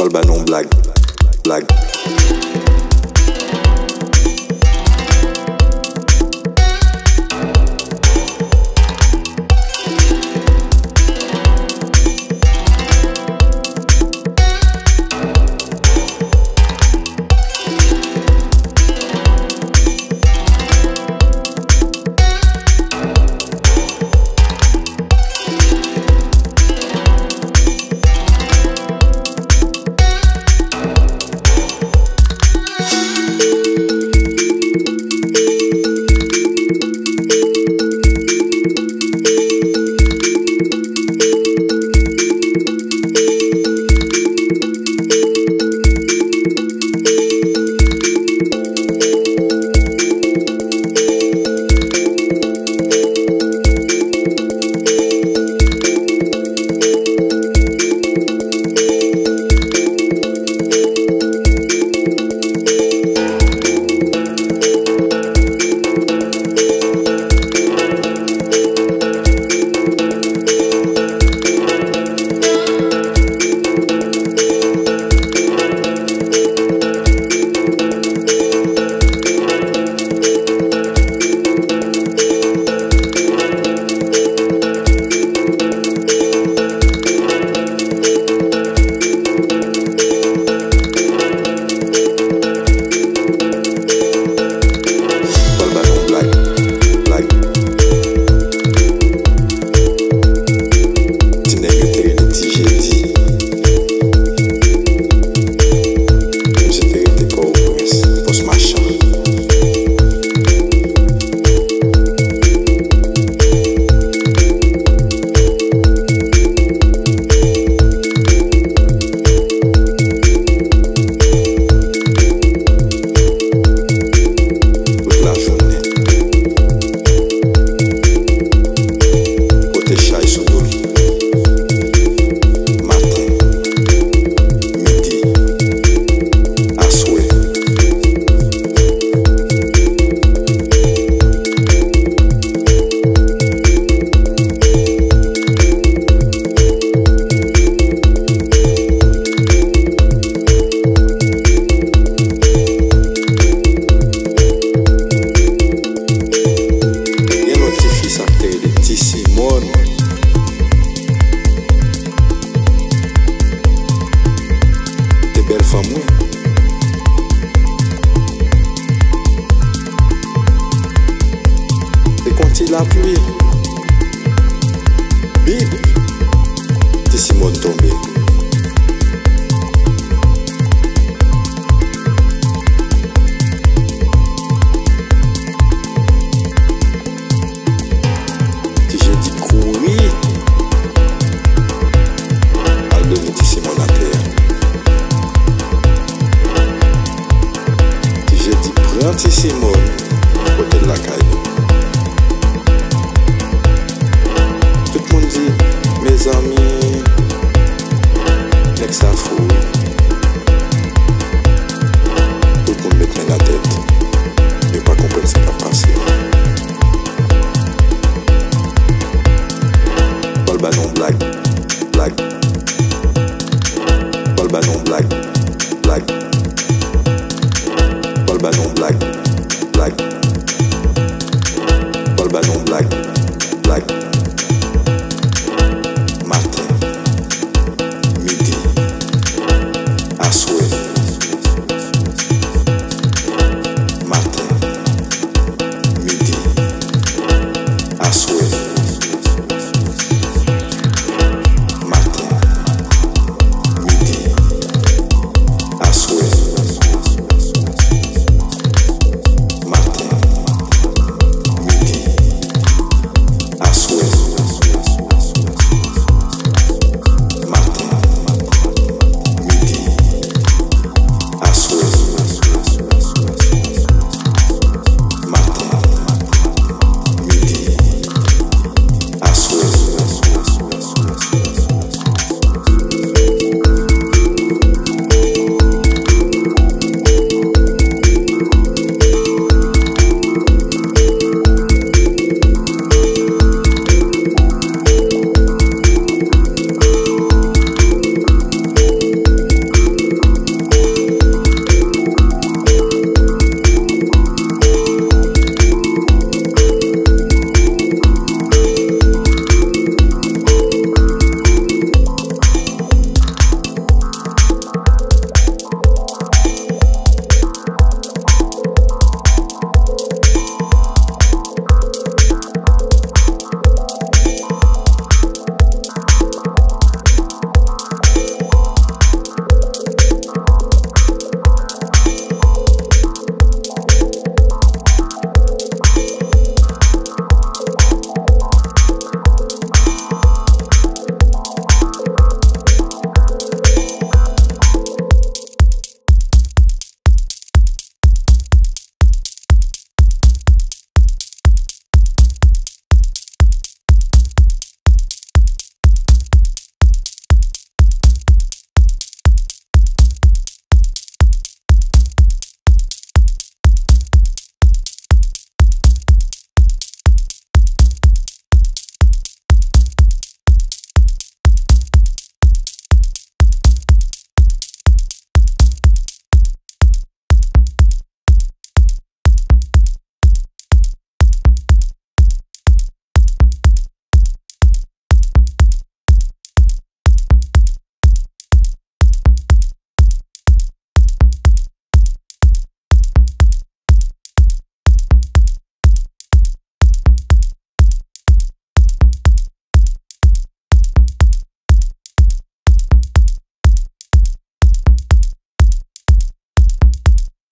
Pas le banon, blague. Blague. Bip. Ti Simon blague.